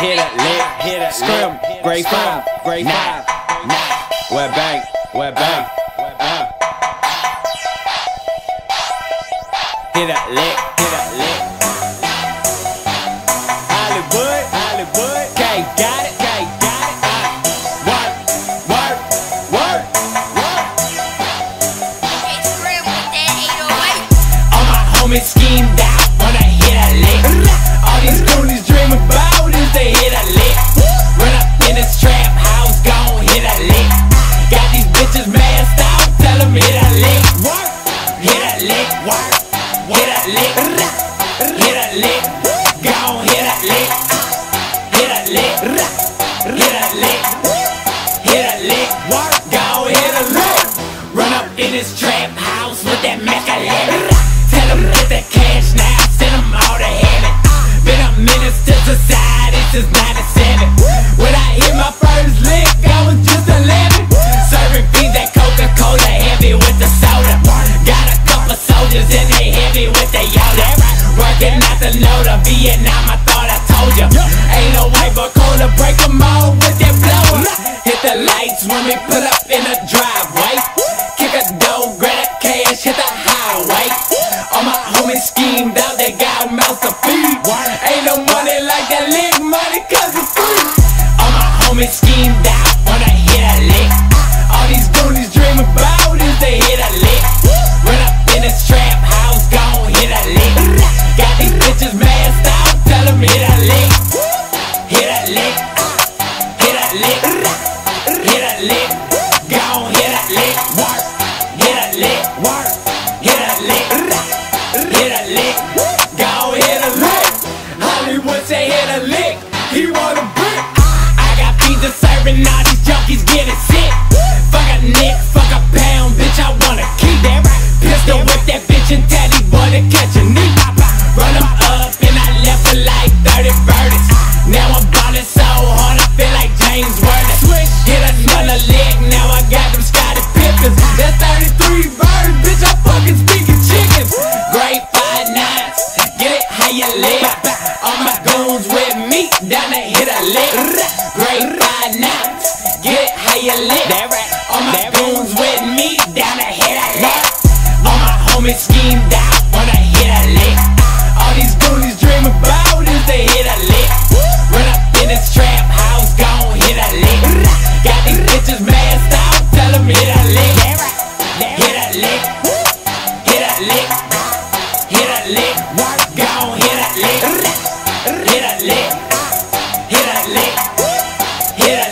hit a lick, hit a scrim, grade five, grade five, wet bank, wet bank, uh. Hit a lick, hit a lick. Hollywood, Hollywood, okay, got lick. Hit a lick, hit a lick. Gon' hit a lick. Hit a lick, hit a lick. Hit a lick, work. Soldiers and they heavy with the Yoda. Working out the load of Vietnam, I thought I told ya. Ain't no way but cola, break 'em all with that blower. Hit the lights when we pull up in the driveway. Kick a dough, grab cash, hit the highway. All my homies schemed out, they got mouths to feed. Ain't no money like that lick money, cause it's free. All my homies schemed out, wanna hit a lick. All these goonies dream about is they hit serving all these junkies getting sick. Fuck a nick, fuck a pound, bitch. I wanna keep that right. Pistol whip that bitch and tell these boy to catch a knee. Run 'em up and I left with like 30 verdicts. Now I'm ballin' so hard I feel like James Worthy. Switch, hit another lick. Now I got them Scottie Pippens. That's 33 birds, bitch. I'm fucking speaking chickens. Great five nines, get it how you live. Down to hit a lick. Great five nines, get how you live. All my goons with me, down to hit a lick. All my homies schemed out, wanna hit a lick. All these goonies dream about is to hit a lick. Run up in this trap house, gon' hit a lick. Got these bitches masked out, tell them hit a lick. Hit a lick, hit a lick, hit a lick. Gon' hit a lick, hit a lick,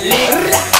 リ